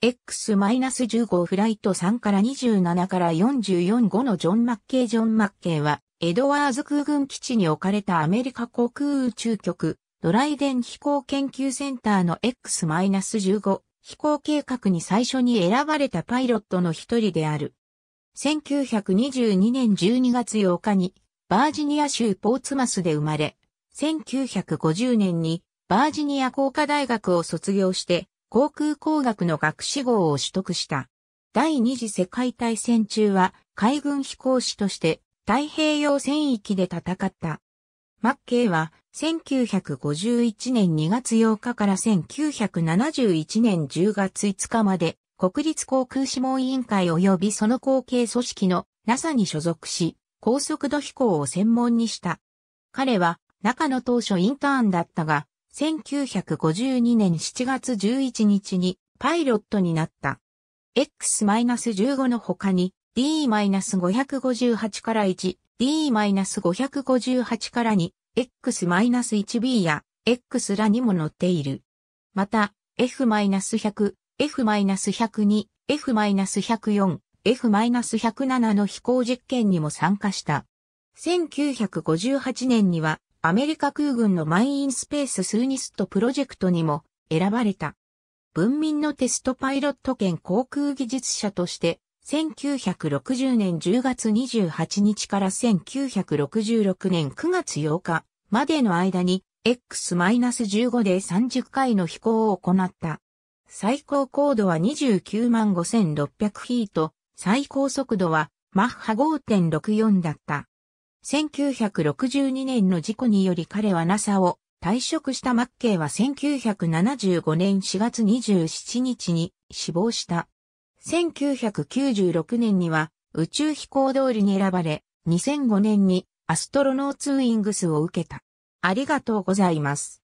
X-15 フライト3から27から44後のジョン・マッケイ・ジョン・マッケイは、エドワーズ空軍基地に置かれたアメリカ航空宇宙局、ドライデン飛行研究センターの X-15 飛行計画に最初に選ばれたパイロットの一人である。1922年12月8日にバージニア州ポーツマスで生まれ、1950年にバージニア工科大学を卒業して航空工学の学士号を取得した。第二次世界大戦中は海軍飛行士として太平洋戦域で戦った。マッケイは1951年2月8日から1971年10月5日まで国立航空士門委員会及びその後継組織の NASA に所属し、高速度飛行を専門にした。彼は中野当初インターンだったが、1952年7月11日にパイロットになった。X-15 の他に D-558 から1、D-558 から2、X-1B や X らにも載っている。また、F-100、F-102、F-104、F-107 の飛行実験にも参加した。1958年にはアメリカ空軍のマインスペーススーニストプロジェクトにも選ばれた。文民のテストパイロット兼航空技術者として1960年10月28日から1966年9月8日までの間に X-15 で30回の飛行を行った。最高高度は29万5600フィート、最高速度はマッハ5.64だった。1962年の事故により彼は NASA を退職したマッケイは1975年4月27日に死亡した。1996年には宇宙飛行通りに選ばれ、2005年にアストロノーツーイングスを受けた。ありがとうございます。